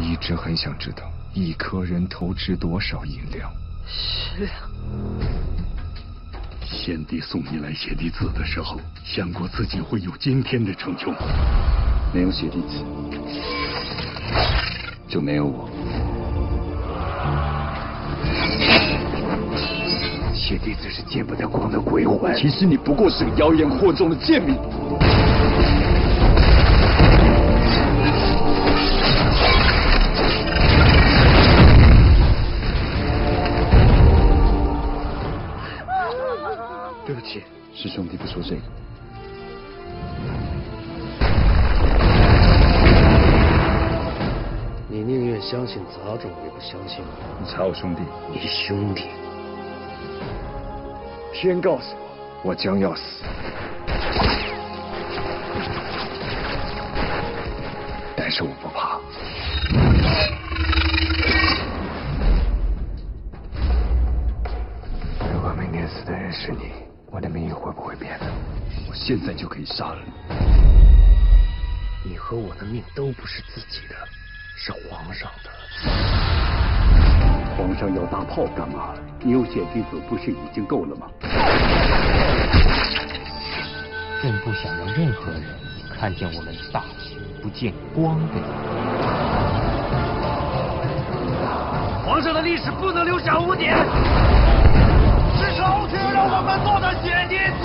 我一直很想知道，一颗人头值多少银两。十两。先帝送你来写弟子的时候，想过自己会有今天的成就吗？没有写弟子，就没有我。写弟子是见不得光的鬼魂。其实你不过是个妖言惑众的贱民。对不起，是兄弟不说这个。你宁愿相信杂种，也不相信我。你查我兄弟？你兄弟？天告诉我，我将要死。但是我不怕。如果明天死的人是你，我的命运会不会变呢？我现在就可以杀了你。你和我的命都不是自己的，是皇上的。皇上要大炮干嘛？你有血弟子不是已经够了吗？朕不想让任何人看见我们大清不见光的一面。皇上的历史不能留下污点，是朝廷让我们做的血滴子，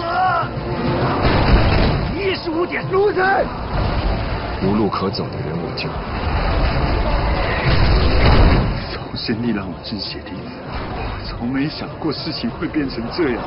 你是无解，奴才。无路可走的人，我救。从先你让我治血滴子，我从没想过事情会变成这样。